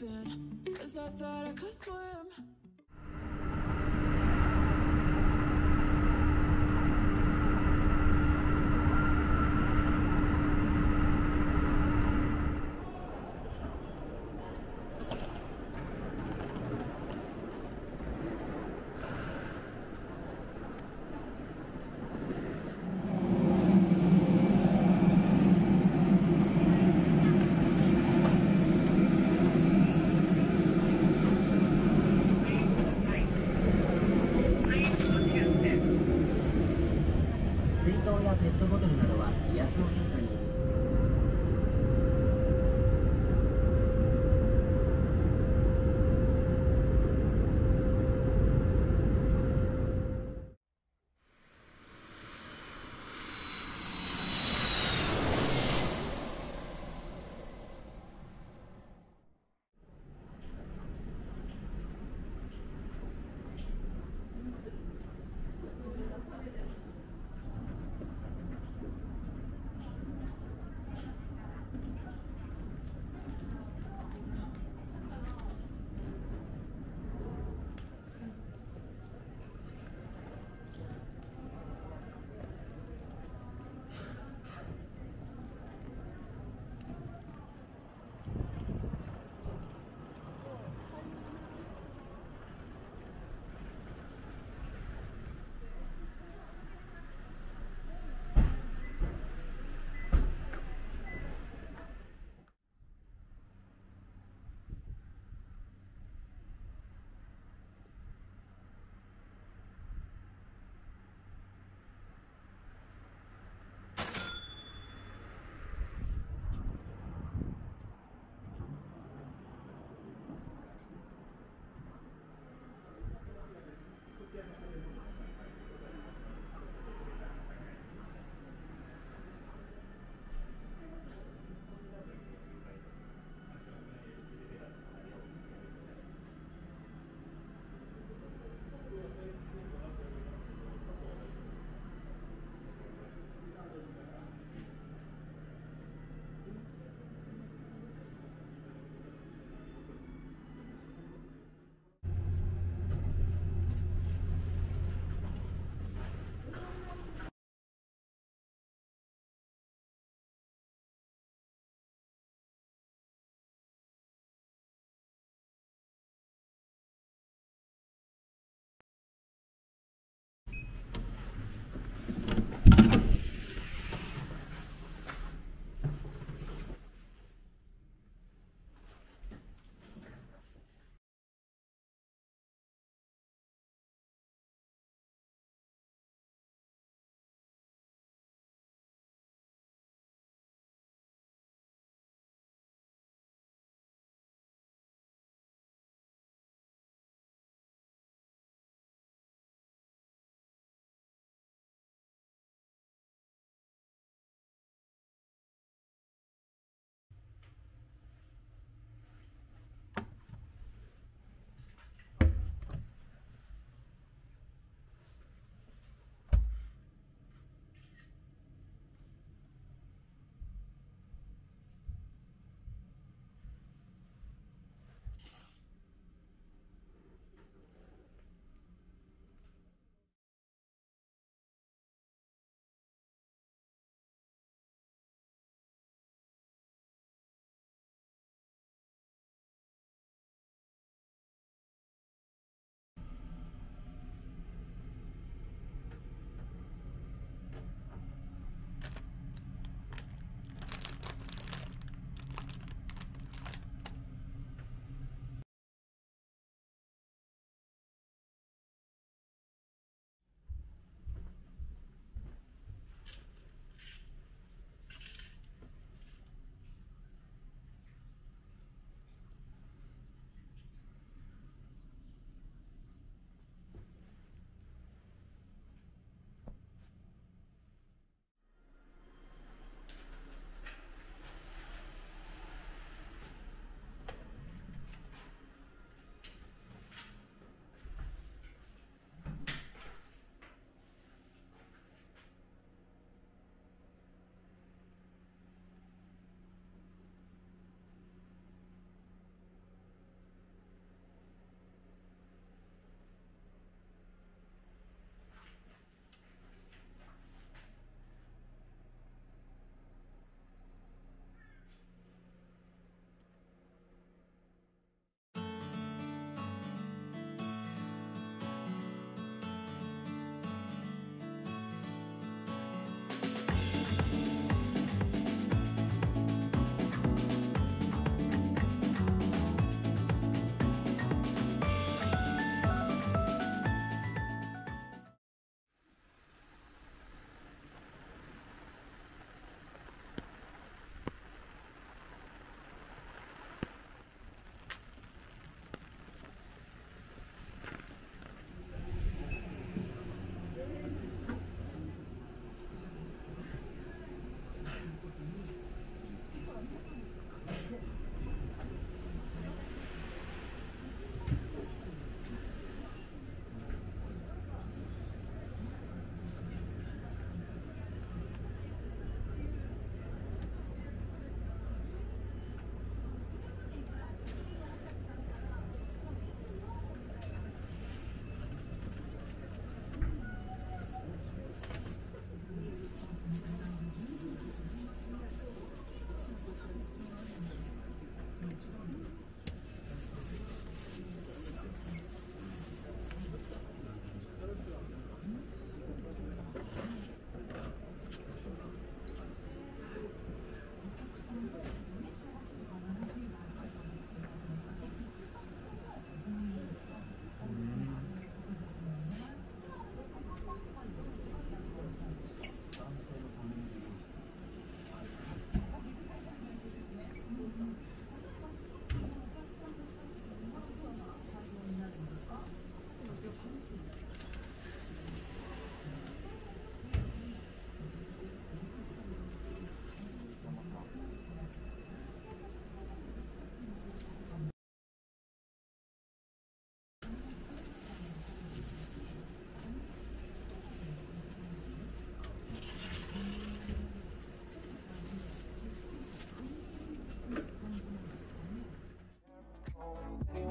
happen. Cause I thought I could swim.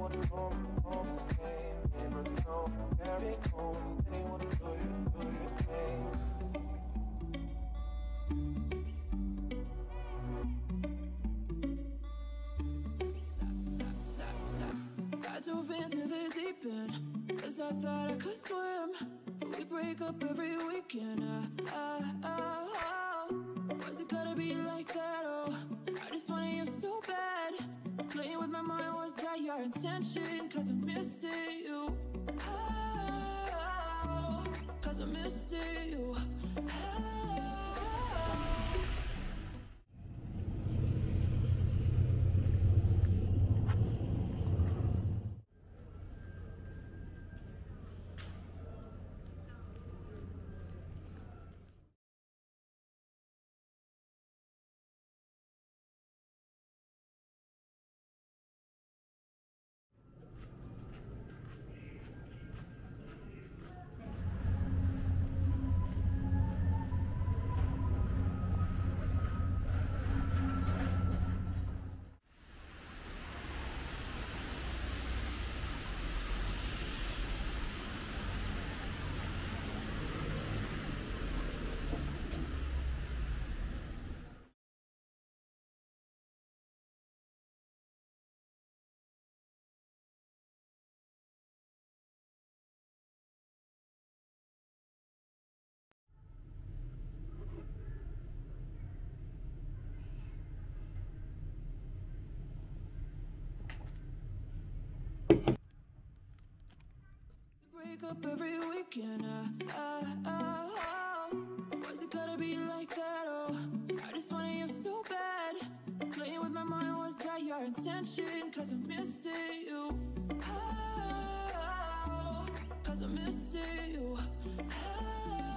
Was uh, uh, uh. it gotta be like that? Oh, I just wanted you so bad. Playing with my mind, your intention? Cause I'm missing you oh, Cause I'm missing you oh. Break up every weekend. Uh, uh, uh, oh. Was it gotta be like that? Oh, I just wanted you so bad. Playing with my mind, was that your intention? Cause I'm missing you. Oh, cause I'm missing you. Oh.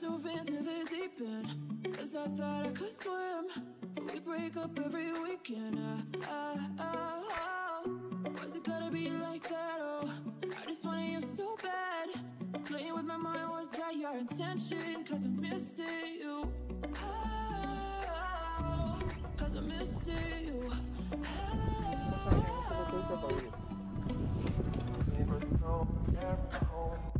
dove into the deep end Cause I thought I could swim We break up every weekend uh, uh, uh, oh. Was it gotta be like that? Oh, I just wanted you so bad Playing with my mind, was that your intention? Cause I'm missing you oh, Cause I'm missing you oh.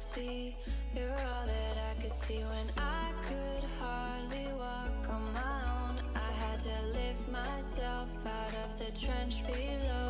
could see. You're all that I could see when I could hardly walk on my own. I had to lift myself out of the trench below.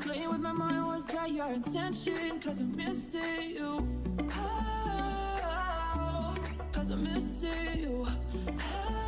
Playing with my mind, was that your intention? Cause I'm missing you. Oh, cause I'm missing you. Oh.